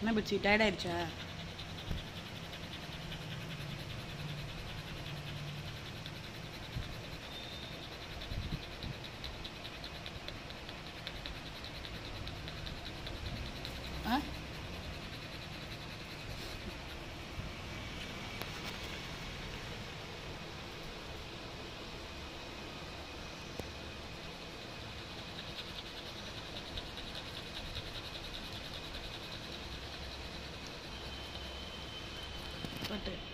என்ன பிடிச்சி டயர்ட் ஆயிடுச்சா? ஆ? പാട്ട്